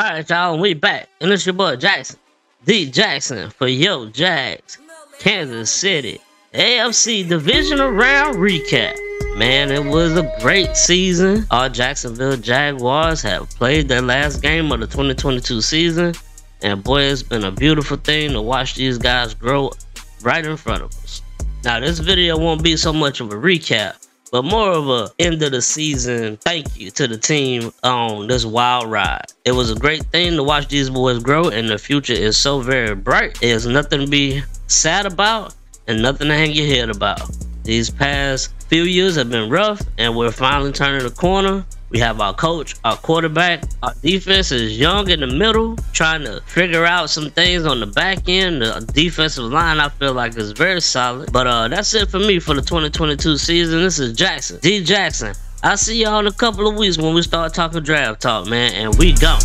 Alright, y'all, we back. And it's your boy Jax'Sun. D Jackson for Yo Jags. Kansas City. AFC Divisional Round Recap. Man, it was a great season. Our Jacksonville Jaguars have played their last game of the 2022 season. And boy, it's been a beautiful thing to watch these guys grow right in front of us. Now, this video won't be so much of a recap but more of a end of the season thank you to the team on this wild ride. It was a great thing to watch these boys grow, and the future is so very bright. There's nothing to be sad about and nothing to hang your head about. These past few years have been rough, and we're finally turning the corner. We have our coach, our quarterback. Our defense is young in the middle, trying to figure out some things on the back end. The defensive line, I feel like, is very solid. But uh, that's it for me for the 2022 season. This is Jax'Sun, D Jackson. I'll see y'all in a couple of weeks when we start talking draft talk, man, and we go.